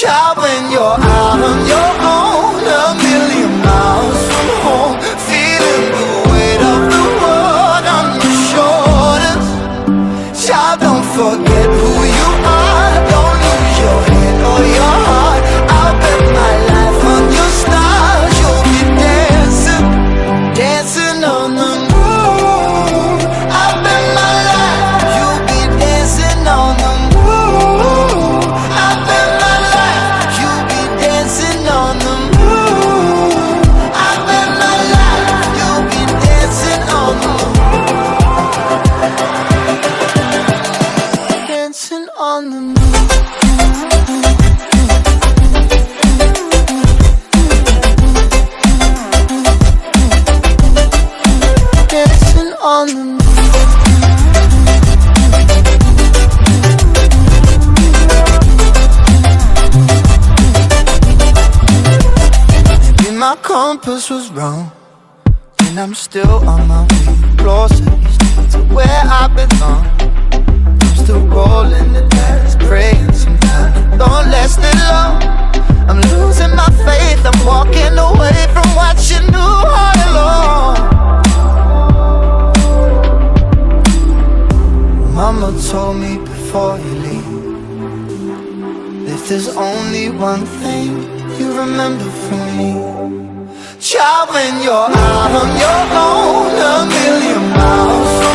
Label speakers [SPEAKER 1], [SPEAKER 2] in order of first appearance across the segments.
[SPEAKER 1] chopping my compass was wrong And I'm still on my way. Lost to where I belong. I'm still rolling the dice Praying sometimes Don't last too long. I'm losing my faith I'm walking away from what you knew all along. Mama told me before you leave If there's only one thing you remember from me when you're out on your own, a million miles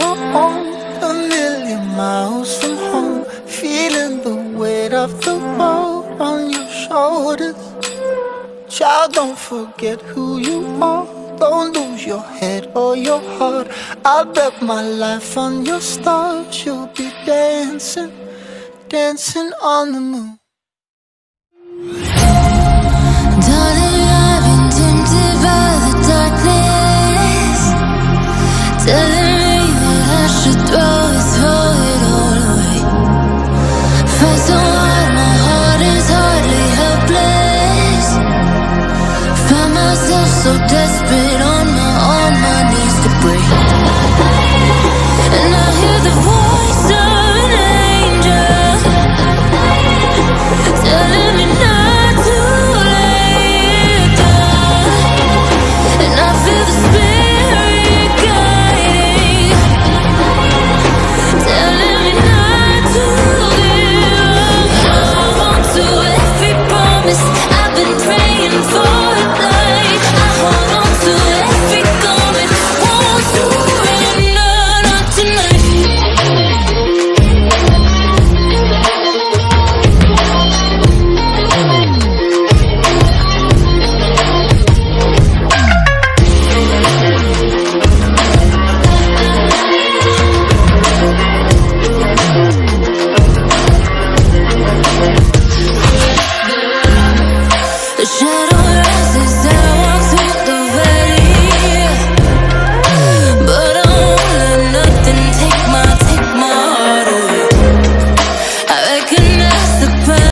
[SPEAKER 1] out on a million miles from home, feeling the weight of the world on your shoulders. Child, don't forget who you are. Don't lose your head or your heart. I bet my life on your stars. You'll be dancing, dancing on the moon.
[SPEAKER 2] Darling, I've been tempted by the darkness, so desperate.